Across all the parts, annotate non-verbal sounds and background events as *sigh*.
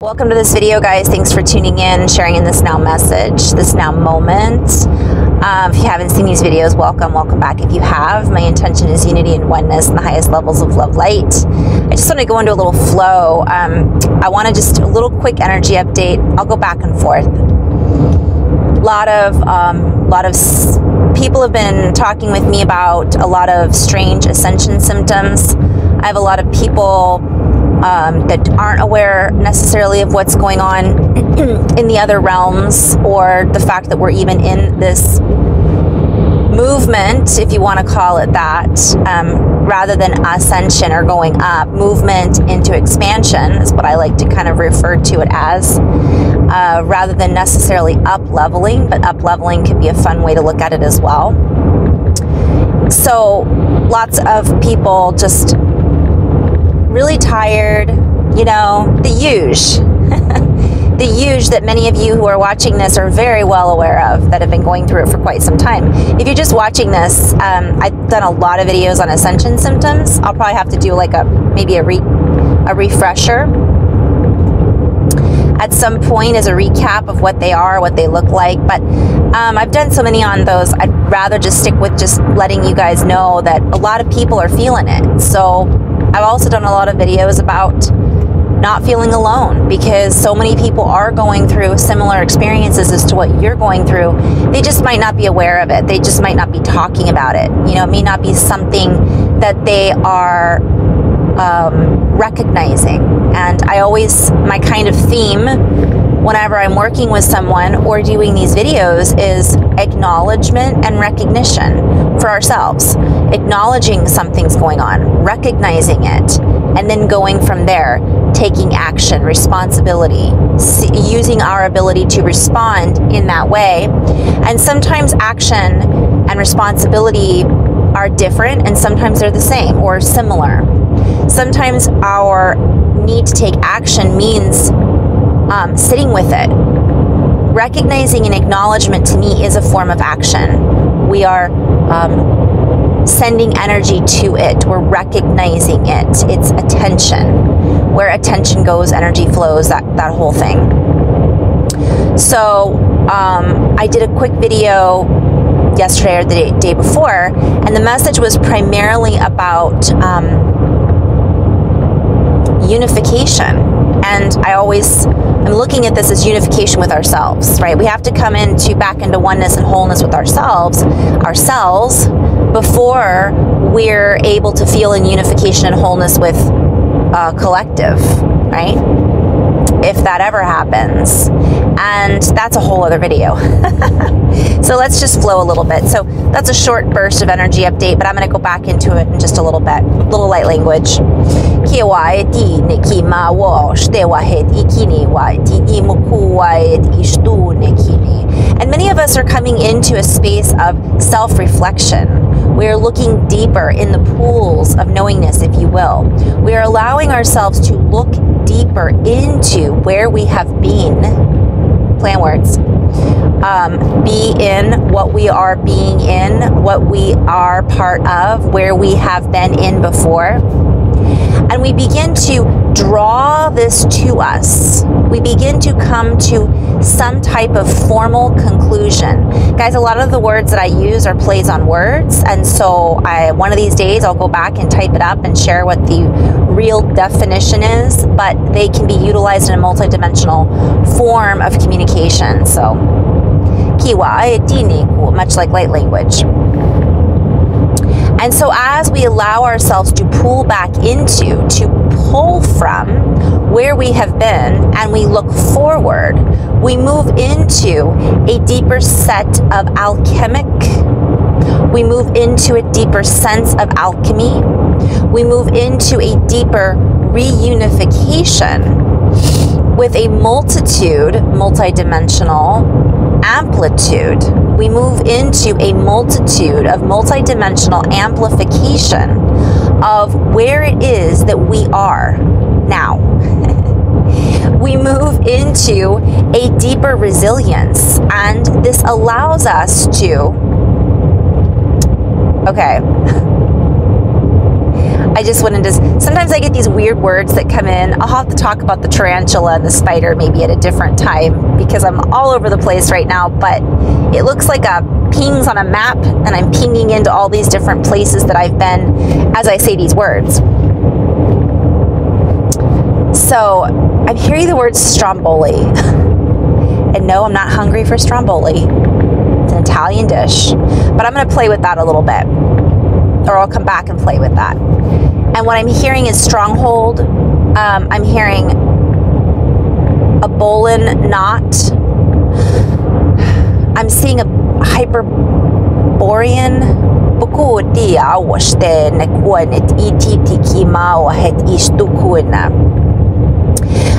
Welcome to this video, guys. Thanks for tuning in, sharing in this now message, this now moment. Um, if you haven't seen these videos, welcome, welcome back. If you have, my intention is unity and oneness and the highest levels of love light. I just want to go into a little flow. Um, I want to just a little quick energy update. I'll go back and forth. A lot of, um, lot of people have been talking with me about a lot of strange ascension symptoms. I have a lot of people um, that aren't aware necessarily of what's going on *clears throat* in the other realms or the fact that we're even in this movement, if you want to call it that, um, rather than ascension or going up, movement into expansion is what I like to kind of refer to it as, uh, rather than necessarily up leveling, but up leveling could be a fun way to look at it as well. So, lots of people just really tired, you know, the huge. *laughs* the huge that many of you who are watching this are very well aware of that have been going through it for quite some time. If you're just watching this, um, I've done a lot of videos on ascension symptoms. I'll probably have to do like a maybe a re a refresher at some point as a recap of what they are, what they look like. But um, I've done so many on those. I'd rather just stick with just letting you guys know that a lot of people are feeling it. So I've also done a lot of videos about not feeling alone because so many people are going through similar experiences as to what you're going through. They just might not be aware of it. They just might not be talking about it. You know, it may not be something that they are um, recognizing. And I always, my kind of theme whenever I'm working with someone or doing these videos is acknowledgement and recognition for ourselves. Acknowledging something's going on, recognizing it, and then going from there, taking action, responsibility, using our ability to respond in that way. And sometimes action and responsibility are different, and sometimes they're the same or similar. Sometimes our need to take action means um, sitting with it. Recognizing and acknowledgement to me is a form of action. We are um, sending energy to it, we're recognizing it. It's attention. Where attention goes, energy flows, that, that whole thing. So, um, I did a quick video yesterday or the day, day, before, and the message was primarily about um, unification. And I always I'm looking at this as unification with ourselves, right? We have to come into back into oneness and wholeness with ourselves, ourselves, before we're able to feel in unification and wholeness with a collective, right? If that ever happens. And that's a whole other video. *laughs* so let's just flow a little bit. So that's a short burst of energy update, but I'm going to go back into it in just a little bit. Little light language. And many of us are coming into a space of self reflection. We are looking deeper in the pools of knowingness, if you will. We are allowing ourselves to look deeper into where we have been. Plan words. Um, be in what we are being in, what we are part of, where we have been in before and we begin to draw this to us. We begin to come to some type of formal conclusion. Guys, a lot of the words that I use are plays on words, and so I one of these days I'll go back and type it up and share what the real definition is, but they can be utilized in a multidimensional form of communication. So, kiwa, much like light language. And so, as we allow ourselves to pull back into, to pull from where we have been, and we look forward, we move into a deeper set of alchemic. We move into a deeper sense of alchemy. We move into a deeper reunification with a multitude, multidimensional amplitude, we move into a multitude of multidimensional amplification of where it is that we are now. *laughs* we move into a deeper resilience, and this allows us to. Okay. *laughs* I just wanted to. Sometimes I get these weird words that come in. I'll have to talk about the tarantula and the spider maybe at a different time because I'm all over the place right now. But it looks like a pings on a map, and I'm pinging into all these different places that I've been as I say these words. So I'm hearing the word stromboli. *laughs* and no, I'm not hungry for stromboli. It's an Italian dish. But I'm going to play with that a little bit or I'll come back and play with that. And what I'm hearing is stronghold. Um, I'm hearing a bowline knot. I'm seeing a hyperborean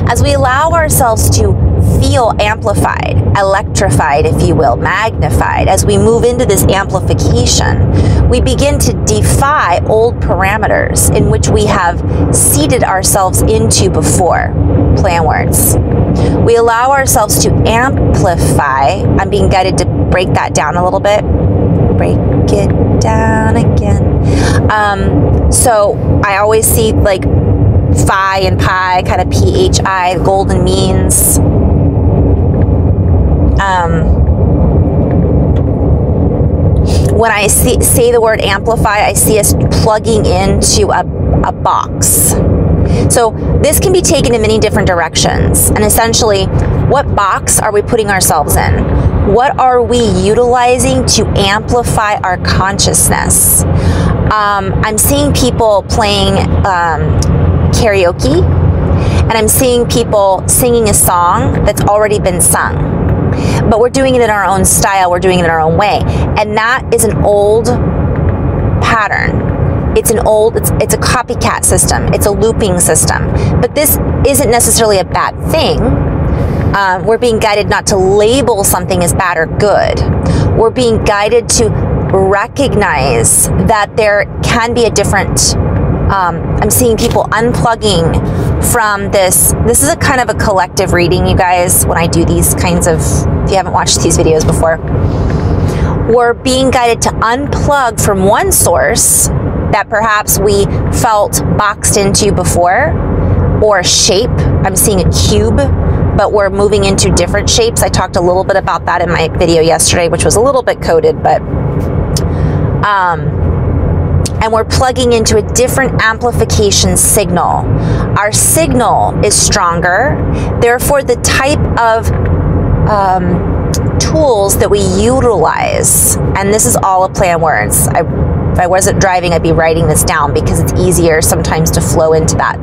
as we allow ourselves to feel amplified, electrified, if you will, magnified, as we move into this amplification, we begin to defy old parameters in which we have seated ourselves into before. Plan words. We allow ourselves to amplify. I'm being guided to break that down a little bit. Break it down again. Um, so I always see like phi and pi, kind of phi, golden means. Um, when I see, say the word amplify, I see us plugging into a, a box. So this can be taken in many different directions. And essentially, what box are we putting ourselves in? What are we utilizing to amplify our consciousness? Um, I'm seeing people playing um, karaoke, and I'm seeing people singing a song that's already been sung. But we're doing it in our own style, we're doing it in our own way. And that is an old pattern. It's an old, it's, it's a copycat system, it's a looping system. But this isn't necessarily a bad thing. Um, we're being guided not to label something as bad or good. We're being guided to recognize that there can be a different um, I'm seeing people unplugging from this. This is a kind of a collective reading, you guys, when I do these kinds of, if you haven't watched these videos before. We're being guided to unplug from one source that perhaps we felt boxed into before or shape. I'm seeing a cube, but we're moving into different shapes. I talked a little bit about that in my video yesterday, which was a little bit coded, but um, and we're plugging into a different amplification signal. Our signal is stronger, therefore, the type of um, tools that we utilize, and this is all a play on words. I, if I wasn't driving, I'd be writing this down because it's easier sometimes to flow into that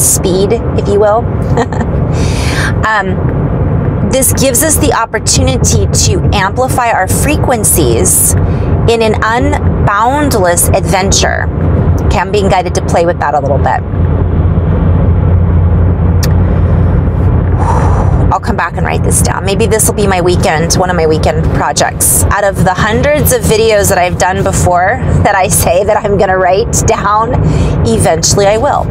speed, if you will. *laughs* um, this gives us the opportunity to amplify our frequencies in an unboundless adventure. Okay, I'm being guided to play with that a little bit. *sighs* I'll come back and write this down. Maybe this will be my weekend, one of my weekend projects. Out of the hundreds of videos that I've done before that I say that I'm going to write down, eventually I will.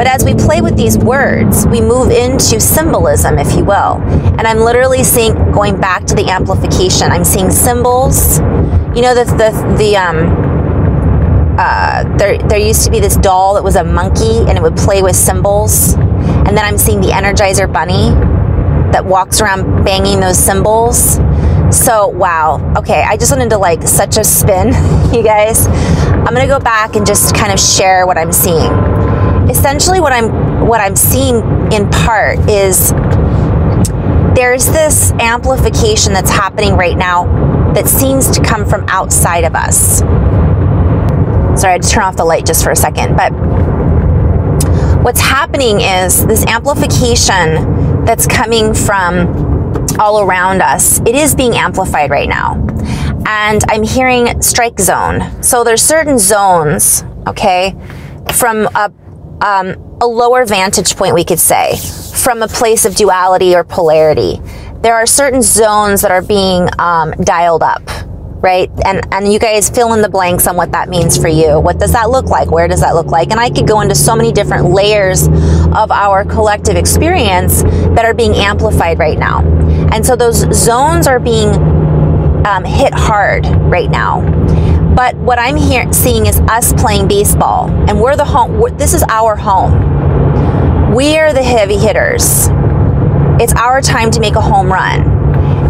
But as we play with these words, we move into symbolism, if you will. And I'm literally seeing, going back to the amplification, I'm seeing symbols. You know, the, the, the um, uh, there, there used to be this doll that was a monkey and it would play with cymbals. And then I'm seeing the Energizer Bunny that walks around banging those cymbals. So, wow. Okay, I just went into like such a spin, *laughs* you guys. I'm going to go back and just kind of share what I'm seeing. Essentially what I'm what I'm seeing in part is there's this amplification that's happening right now that seems to come from outside of us. Sorry, I just turn off the light just for a second, but what's happening is this amplification that's coming from all around us, it is being amplified right now. And I'm hearing strike zone. So there's certain zones, okay, from a, um, a lower vantage point, we could say, from a place of duality or polarity. There are certain zones that are being um, dialed up right? And and you guys fill in the blanks on what that means for you. What does that look like? Where does that look like? And I could go into so many different layers of our collective experience that are being amplified right now. And so those zones are being um, hit hard right now. But what I'm here seeing is us playing baseball, and we're the home. We're, this is our home. We are the heavy hitters. It's our time to make a home run,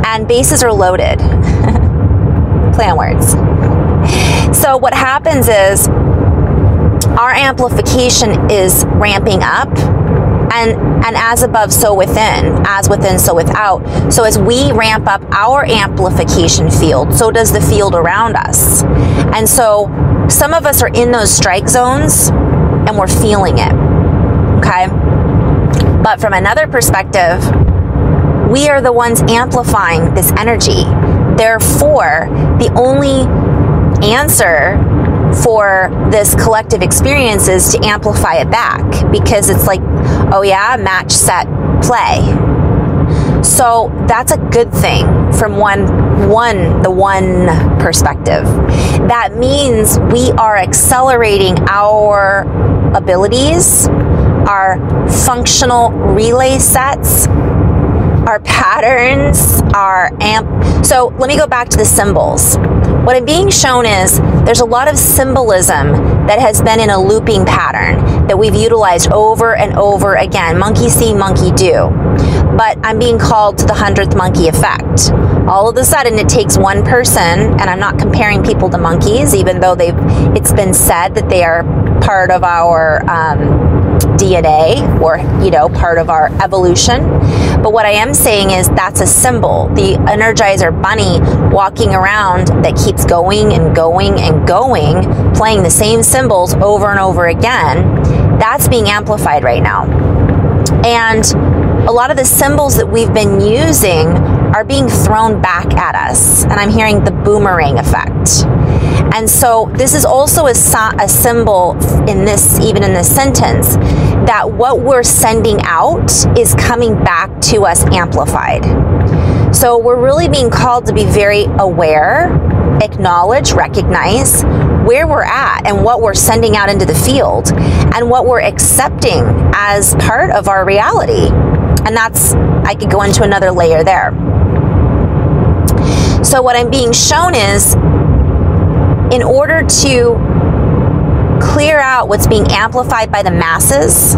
and bases are loaded. *laughs* Play on words. So what happens is our amplification is ramping up and and as above so within. As within so without. So as we ramp up our amplification field so does the field around us. And so some of us are in those strike zones and we're feeling it okay? But from another perspective we are the ones amplifying this energy. Therefore the only answer for this collective experience is to amplify it back because it's like, oh yeah, match, set, play. So that's a good thing from one one the one perspective. That means we are accelerating our abilities, our functional relay sets, our patterns, our amp. So let me go back to the symbols. What I'm being shown is there's a lot of symbolism that has been in a looping pattern that we've utilized over and over again. Monkey see, monkey do. But I'm being called to the hundredth monkey effect. All of a sudden, it takes one person, and I'm not comparing people to monkeys, even though they've. It's been said that they are part of our. Um, DNA or, you know, part of our evolution. But what I am saying is that's a symbol. The Energizer Bunny walking around that keeps going and going and going, playing the same symbols over and over again, that's being amplified right now. And a lot of the symbols that we've been using are being thrown back at us. And I'm hearing the boomerang effect. And so this is also a, a symbol in this, even in this sentence, that what we're sending out is coming back to us amplified. So we're really being called to be very aware, acknowledge, recognize where we're at and what we're sending out into the field and what we're accepting as part of our reality. And that's, I could go into another layer there. So, what I'm being shown is in order to clear out what's being amplified by the masses,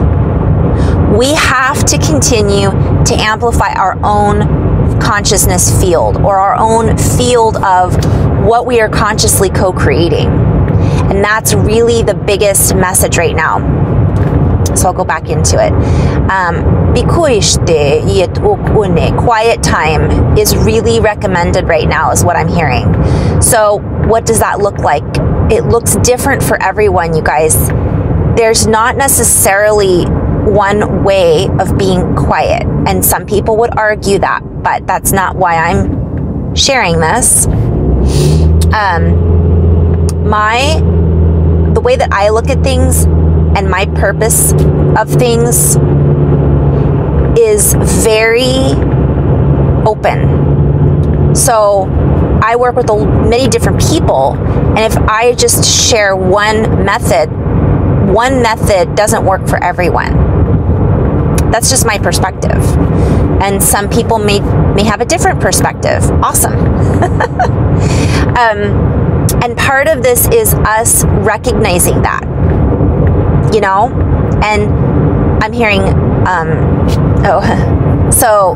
we have to continue to amplify our own consciousness field or our own field of what we are consciously co creating. And that's really the biggest message right now. So I'll go back into it. Um, quiet time is really recommended right now, is what I'm hearing. So, what does that look like? It looks different for everyone, you guys. There's not necessarily one way of being quiet. And some people would argue that, but that's not why I'm sharing this. Um, my, the way that I look at things and my purpose of things is very open. So I work with many different people, and if I just share one method, one method doesn't work for everyone. That's just my perspective. And some people may may have a different perspective. Awesome. *laughs* um, and part of this is us recognizing that, you know, and I'm hearing, um, oh, *laughs* so,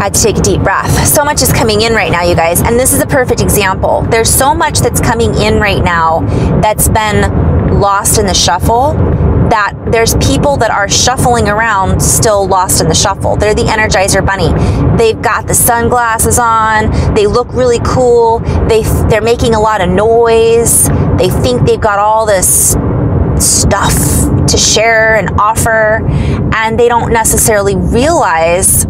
I had to take a deep breath. So much is coming in right now, you guys, and this is a perfect example. There's so much that's coming in right now that's been lost in the shuffle that there's people that are shuffling around still lost in the shuffle. They're the Energizer Bunny. They've got the sunglasses on. They look really cool. They they're making a lot of noise. They think they've got all this stuff to share and offer and they don't necessarily realize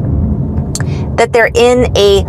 that they're in a